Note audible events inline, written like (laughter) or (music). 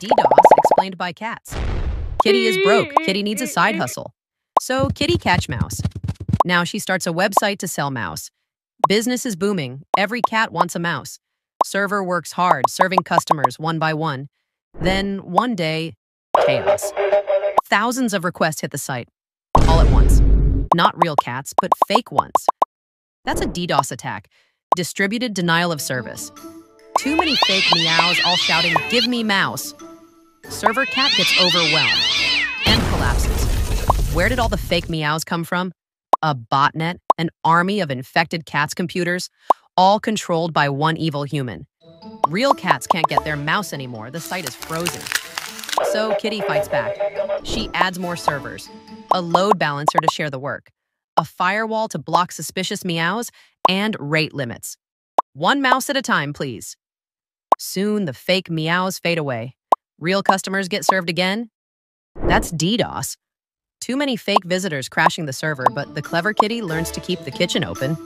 DDoS explained by cats. Kitty is broke. Kitty needs a side (laughs) hustle. So Kitty catch mouse. Now she starts a website to sell mouse. Business is booming. Every cat wants a mouse. Server works hard, serving customers one by one. Then one day, chaos. Thousands of requests hit the site, all at once. Not real cats, but fake ones. That's a DDoS attack, distributed denial of service. Too many fake meows all shouting, Give me mouse. Server cat gets overwhelmed and collapses. Where did all the fake meows come from? A botnet, an army of infected cats' computers, all controlled by one evil human. Real cats can't get their mouse anymore. The site is frozen. So Kitty fights back. She adds more servers, a load balancer to share the work, a firewall to block suspicious meows, and rate limits. One mouse at a time, please. Soon the fake meows fade away. Real customers get served again. That's DDoS. Too many fake visitors crashing the server, but the clever kitty learns to keep the kitchen open.